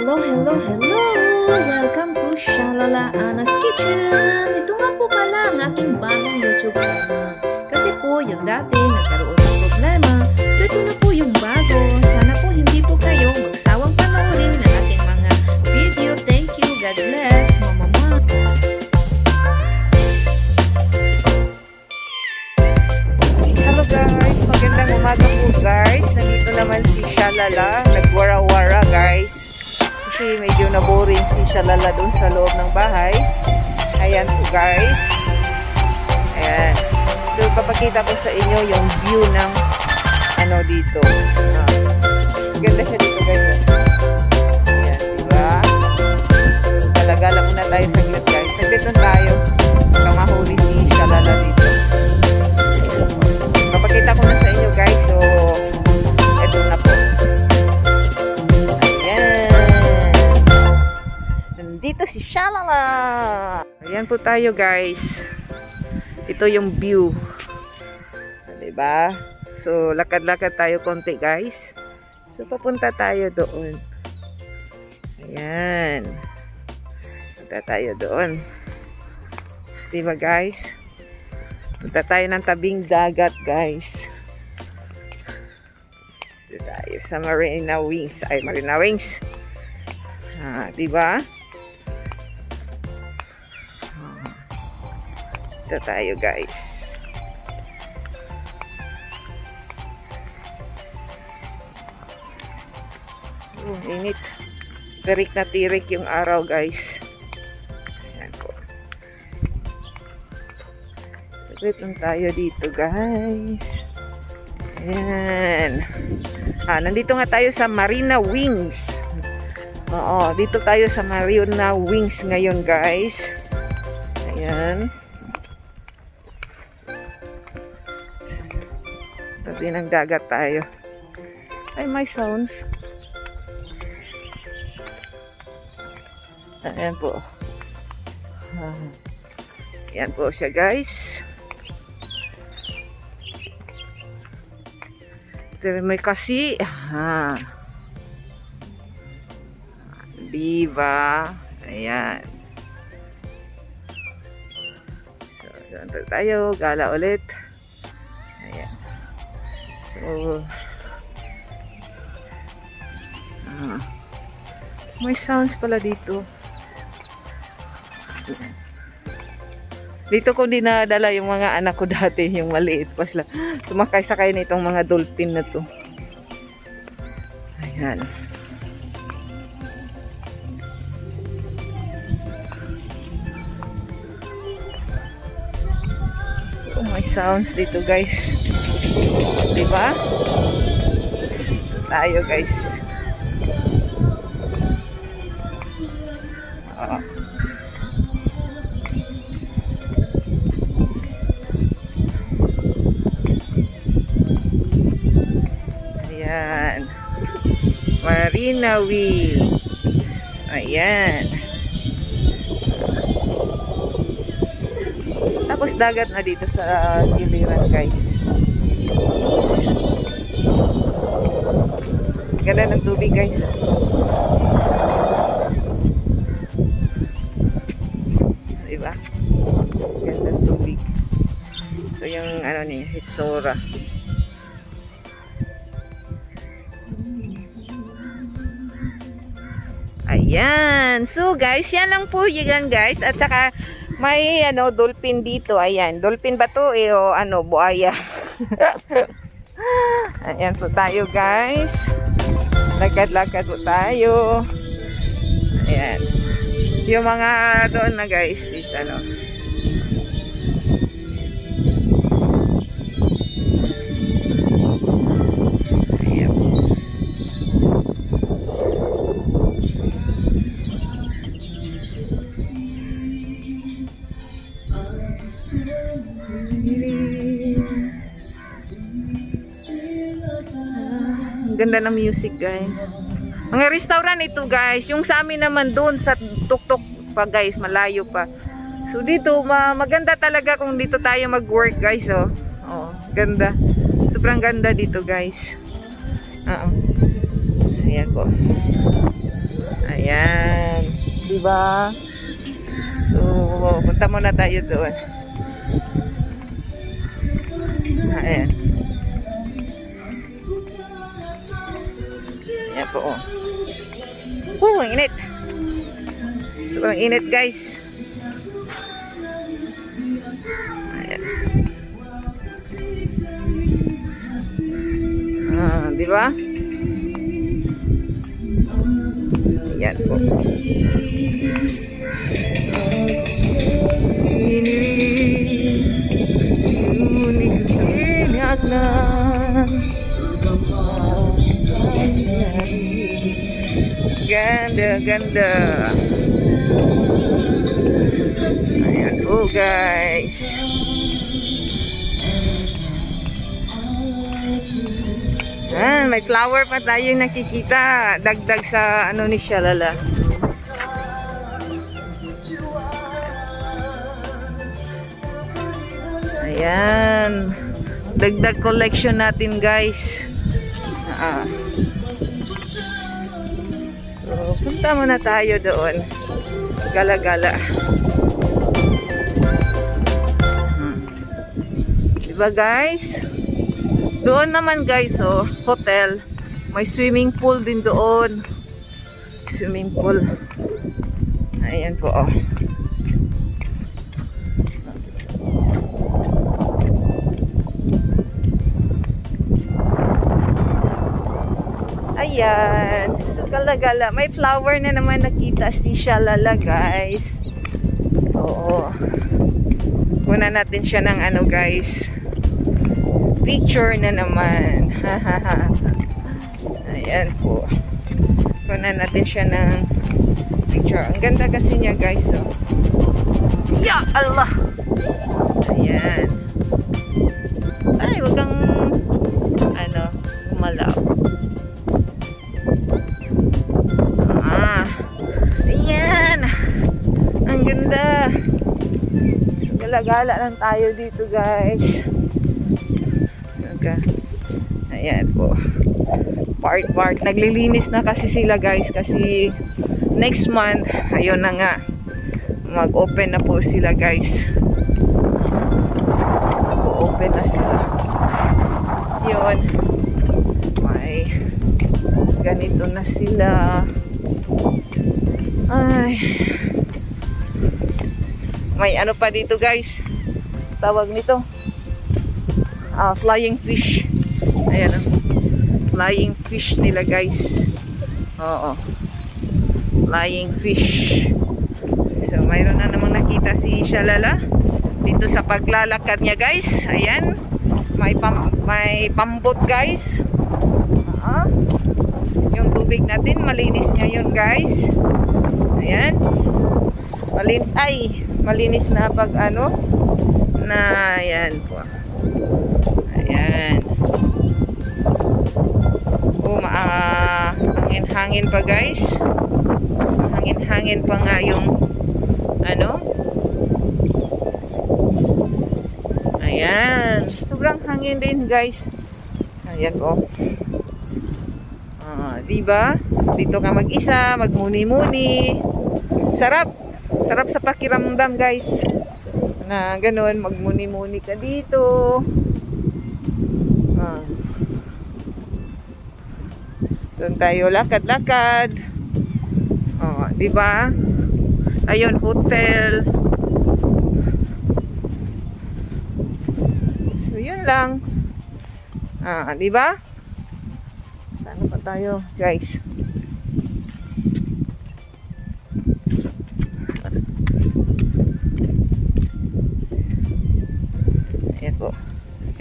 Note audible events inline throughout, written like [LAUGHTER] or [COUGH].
Hello, hello, hello! Welcome to Shalala Ana's Kitchen! Ito nga po pala ang aking bagong YouTube channel. Kasi po, yung dati, nagkaroon ng problema. So, ito na po yung bago. Sana po hindi po kayo magsawang panoorin ng aking mga video. Thank you. God bless. Mama, mama. Hello guys, magandang umaga po guys. Nandito naman si Shalala, nagwara-wara guys. Kasi medyo na-boring si Shalala dun sa loob ng bahay. Ayan po guys. Ayan. So, papakita ko sa inyo yung view ng ano dito. Ah, ganda siya dito guys. Ayan, diba? Galagala muna tayo saglit guys. Saglit lang tayo. Po tayo guys. Ito yung view. Diba? So, lakad-lakad tayo konti guys. So, papunta tayo doon. Ayan. Punta tayo doon. Diba guys? Punta tayo ng tabing dagat, guys. Dito tayo sa Marina Wings. Ay, Marina Wings. Ah, diba? Ah. Dito tayo, guys. Oh, init. Tirik na tirik yung araw, guys. Ayan po. Saglit lang tayo dito, guys. Ayan. Ah, nandito nga tayo sa Marina Wings. Oo, dito tayo sa Marina Wings ngayon, guys. Ayan. Tabi ng dagat tayo. Ay, may sounds. Ayan po. Ah. Ayan po siya, guys. Ito may kasi. Ha. Diba? Ayan. So, doon tayo. Gala ulit. So, ah, may sounds pala dito. Dito ko dinadala yung mga anak ko dati, yung maliit pa sila. Sumakay-sakay na itong mga dolphin na to. Ayan. Oh, may sounds dito guys. Diba? Tayo guys. Oo. Ayan. Marina Wheels. Ayan. Tapos dagat na dito sa giliran guys. Ganda ng tubig guys. Diba? Ganda ng tubig. Ito yung ano niya, Hitsura. Ayan. So guys, yan lang po yan guys. At saka may ano dolphin dito. Ayan. Dolphin ba to eh o ano buaya. [LAUGHS] Ayan po tayo guys. Lakad-lakad po tayo. Ayan. Yung mga doon na guys is ano. Ganda ng music, guys. Mga restaurant ito, guys. Yung sa amin naman doon sa tuktok pa, guys. Malayo pa. So, dito, ma maganda talaga kung dito tayo mag-work, guys, oh. Oh, ganda. Sobrang ganda dito, guys. Oo. Ayan po. Ayan. Diba? So, punta muna tayo doon. Ayan. Po. Oh. Oh, ang init. Sobrang init guys. Ayan. Ah, di ba? Ayan po. Uniyak lang. Ganda, ganda. Ayan po guys. Ah, may flower pa tayo nakikita. Dagdag sa ano ni Shalala. Ayan. Dagdag collection natin guys. Ah. So, punta muna tayo doon. Gala-gala. Hmm. Diba guys? Doon naman guys, oh, hotel. May swimming pool din doon. Swimming pool. Ayan po, oh. Ayan. So, gala-gala. May flower na naman nakita si Shalala, guys. Oo. Kuna natin siya ng ano, guys. Picture na naman. [LAUGHS] Ayan po. Kuna natin siya ng picture. Ang ganda kasi niya, guys. Oh. Ya Allah! Ayan. Ay, wag kang ano, umalaw. Gala-gala lang tayo dito, guys. Okay. Ayan po. Part-part. Naglilinis na kasi sila, guys. Kasi next month, ayun na nga. Mag-open na po sila, guys. Mag-open na sila. Yun. May ganito na sila. Ay. May ano pa dito guys. Tawag nito. Ah, flying fish. Ayan. ah. Flying fish nila guys. Oo. Flying fish. So, mayroon na namang nakita si Shalala dito sa paglalakad niya guys. Ayan. May pam may pambot guys. Ah yung tubig natin malinis niya yun guys ayan malinis ay malinis na pag ano? Na ayan po. Ayan. Oh maa hangin hangin pa guys. Hangin hangin pa nga yung ano? Ayan. Sobrang hangin din guys. Ayan po. Ah, di ba? Dito ka mag-isa, magmuni-muni. Sarap. Sarap sa pakiramdam, guys. Na ganun, magmuni-muni ka dito. Ah. Doon tayo lakad-lakad. Oh, di ba? Ayun, hotel. So, yun lang. Ah, di ba? Saan pa tayo, guys?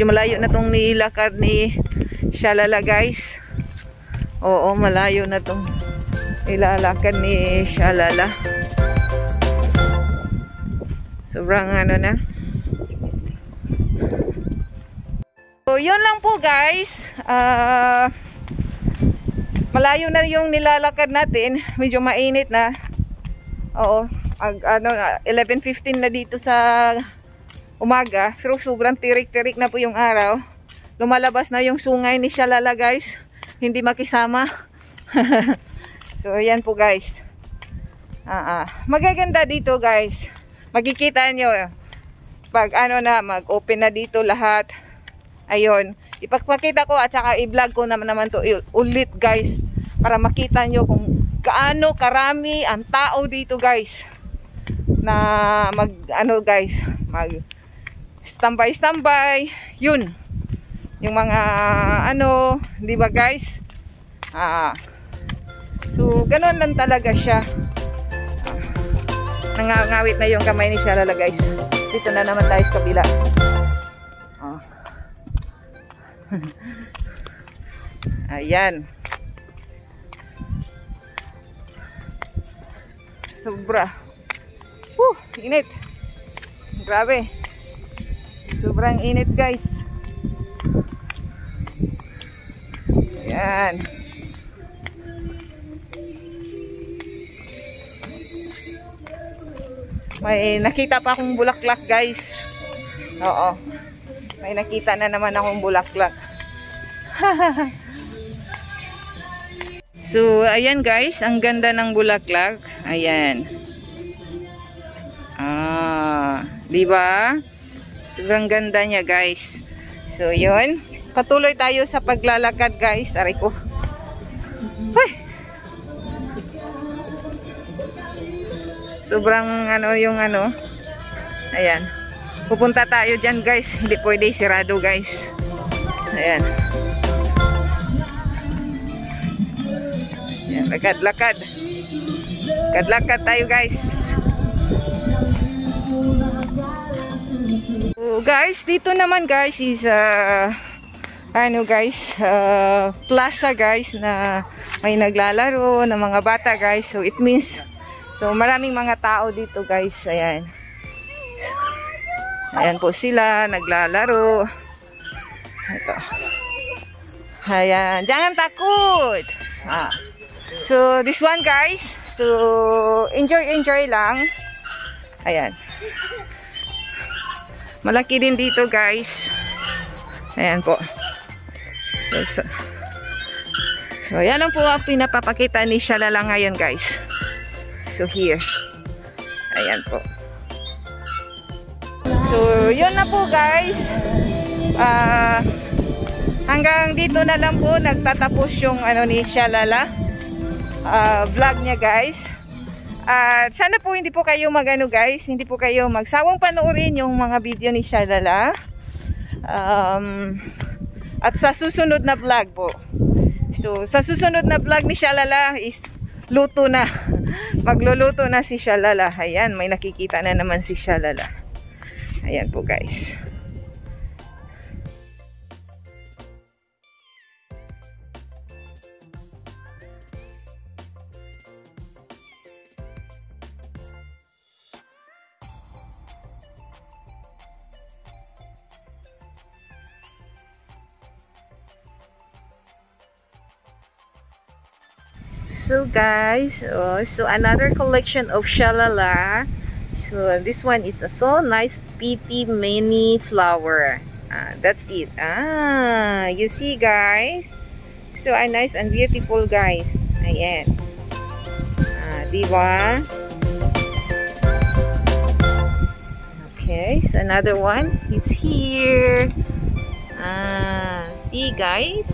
Medyo malayo na tong nilakad ni Shalala, guys. Oo, malayo na tong nilalakad ni Shalala. Sobrang ano na. So, yun lang po guys. Ah... malayo na yung nilalakad natin. Medyo mainit na. Oo. Ag, ano, 11.15 na dito sa umaga. Pero sobrang tirik-tirik na po yung araw. Lumalabas na yung sungay ni Shalala guys. Hindi makisama. [LAUGHS] So, ayan po guys. Ah, ah. Magaganda dito guys. Makikita nyo. Pag ano na, mag-open na dito lahat. Ayun. Ipagpakita ko at saka i-vlog ko naman naman to ulit guys. Para makita nyo kung kaano karami ang tao dito guys. Na mag, ano guys, mag standby standby. Yun. Yung mga ano, di ba guys? Ah, so, ganun lang talaga siya. Ah, nangangawit na yung kamay ni Shalala guys. Dito na naman tayo sa kabila. Ah. [LAUGHS] Ayan. Sobra. Whew, init. Grabe. Sobrang init guys. Ayan. May nakita pa akong bulaklak guys. Oo. May nakita na naman akong bulaklak. [LAUGHS] so, ayan guys. Ang ganda ng bulaklak. Ayan. Ah, di ba? Sobrang ganda niya guys. So, yun. Patuloy tayo sa paglalakad guys. Aray ko. Ay! Sobrang ano yung ano. Ayan. Pupunta tayo dyan guys. Hindi pwede sirado guys. Ayan. Ayan. Lakad, lakad. Lakad, lakad tayo guys. Guys, dito naman guys is uh, ano guys, uh, plaza guys na may naglalaro ng mga bata guys. So it means So, maraming mga tao dito, guys. Ayan. Ayan po sila, naglalaro. Ito. Ayan. Jangan takut. Ah. So, this one, guys. So, enjoy, enjoy lang. Ayan. Malaki din dito, guys. Ayan po. So, so, ayan lang po ang pinapapakita ni Shalala ngayon, guys. So, here. Ayan po. So, yun na po guys. Uh, hanggang dito na lang po nagtatapos yung ano ni Shalala. Uh, vlog niya guys. At sana po hindi po kayo magano guys. Hindi po kayo magsawang panoorin yung mga video ni Shalala. Um, at sa susunod na vlog po. So, sa susunod na vlog ni Shalala is luto na. [LAUGHS] Magluluto na si Shalala. Ayan, may nakikita na naman si Shalala. Ayan po guys. So guys, oh, so another collection of shalala. So this one is a so nice pretty mini flower. Ah, that's it. Ah, you see guys? So a nice and beautiful guys. Ayan. Ah, diba? Okay, so another one. It's here. Ah, see guys?